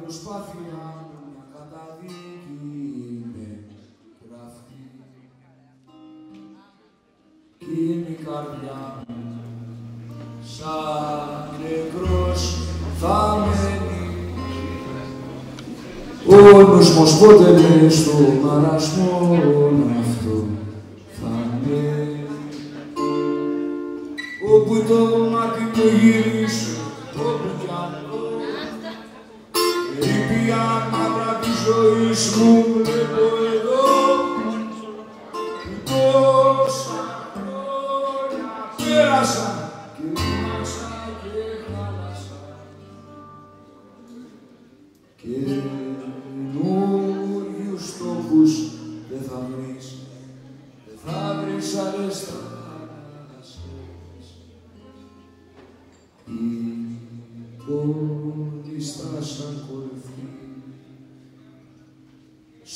προσπάθεια μια καταδίκη με γραφτεί. Κι είναι η καρδιά μου. Σαν νεκρός θα μένει. Ο νους πότε μες στο μαρασμό αυτό θα μένει. Όπου το μάτι το γυρίσω όπου κι αν η πια μαύρα της ζωής μου βλέπω εδώ που τόσα χρόνια πέρασαν και ήμασα και χάλασα. Και καινούριους τόπους δεν θα βρεις δεν θα βρεις άλλες θάλασσες. Η πόλη στα σαν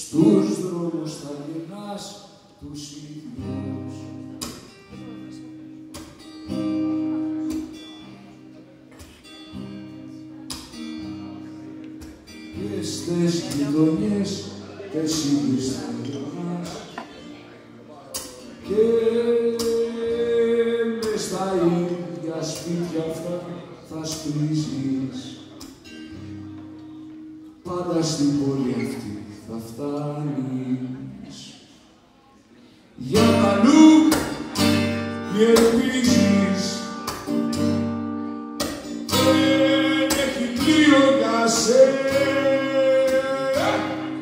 στους δρόμους θα γυρνάς τους ίδιους και στις γειτονιές εσύ γυρνάς και μες στα ίδια σπίτια αυτά θα σπρίζεις πάντα στην πόλη αυτή θα φτάνεις. Για αλλού μη ελπίζεις. Δεν έχει πλοίο για σένα.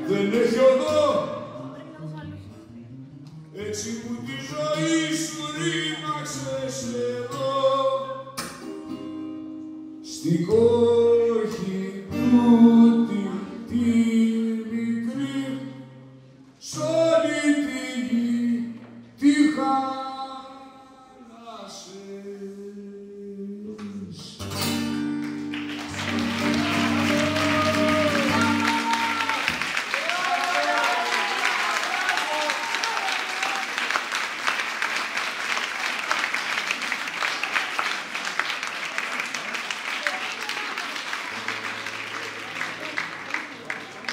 Δεν έχει οδό. Έτσι που τη ζωή σου ρήμαξες εδώ στην κόχη τούτη